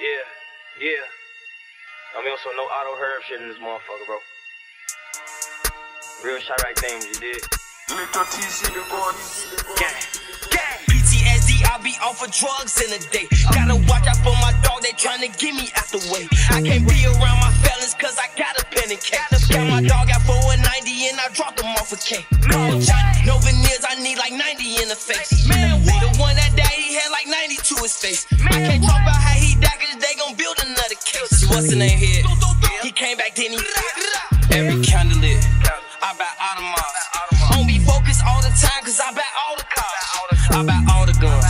Yeah, yeah. I mean, also no auto herb shit in this motherfucker, bro. Real shot right names, you did. Little TC the boys. Gang, gang. PTSD, I be off of drugs in a day. Gotta watch out for my dog, they tryna get me out the way. I can't be around my felons cause I got a pen and cake. Got my dog out for a 90 and I dropped him off a K. Call Johnny, no veneers, I need like 90 in the face. Man, what? The one that died, he had like 90 to his face. I can't talk about how what's the name here? He came back, then he. Every candle lit, I buy Audemars. On be focused all the time cause I buy all the cars. I buy all the guns.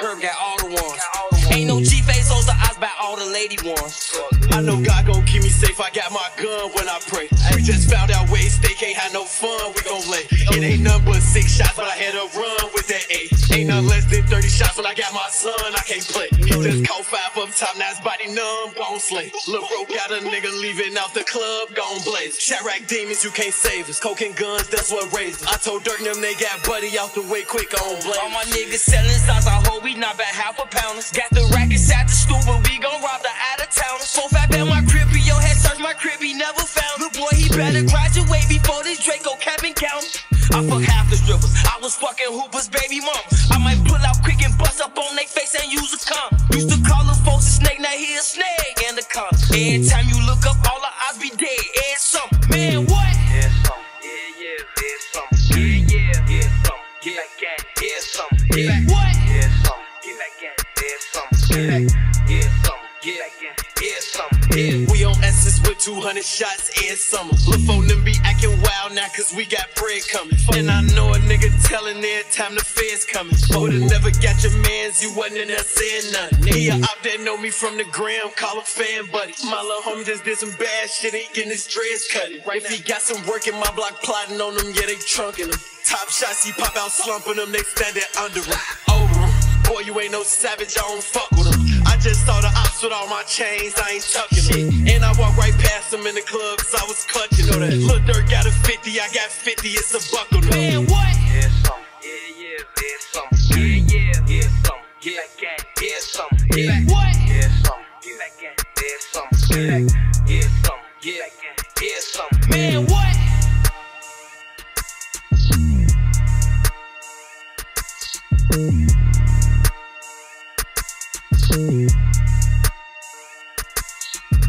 Herb got all the ones. Ain't no G face hoes, I buy all the lady ones. I know God gon' keep me safe. I got my gun when I pray. We just found out ways they can't have no fun. We gon' lay. It ain't but six shots, but I had to run. Ain't nothing less than 30 shots when I got my son. I can't play. He just mm. caught five up top, now his body numb, gon' slay. Lil' bro got a nigga leaving out the club, gon' blaze. Chiraq demons, you can't save us. Coke and guns, that's what raised us. I told Durk them they got buddy out the way quick on All blame. my niggas selling signs, I hope we not about half a pounders. Got the rackets at the stool, but we gon' rob the out of towners. Four fat at my crib, yo head search my crib, he never found. Little boy, he better mm. graduate before this Draco cap and count. I fuck half the strippers. I was fucking hoopers, baby mom. I might pull out quick and bust up on they face and use a cum. Used to call them folks a snake, now he a snake and a cum. Every time you look up, all the odds be dead. And some man, what? Yeah, some. Yeah, some. Yeah, yeah, some. Get back gang. Yeah, some. Get back. What? Yeah, some. Get back gang. Yeah, some. Yeah, some. Get back gang. Yeah, some. Yeah. We on Essence with 200 shots in summer. Look for them be acting wild now cause we got bread coming. And I know a nigga telling every time the feds coming. Would've never got your mans, you wasn't in there saying nothing. He out there know me from the gram, call him fan buddy. My little homie just did some bad shit, he getting his dreads cut. Right, he got some work in my block plotting on them, yeah, they trunking him. Top shots, he pop out slumping them, they standing under him. Over him. Boy, you ain't no savage, I don't fuck with him. I just saw the ops with all my chains, I ain't tucking them. And I walk right past them in the club, cause I was clutching on that. Lil Durk got a 50, I got 50, it's a buckle. Man, what? Yeah, some. Yeah, yeah, yeah, some. Yeah, yeah, yeah, some. Get back gang. Yeah, some. Get. What? Yeah, some. Get back gang. Yeah, some. Yeah, some. Get back gang. Yeah, some. Man, what?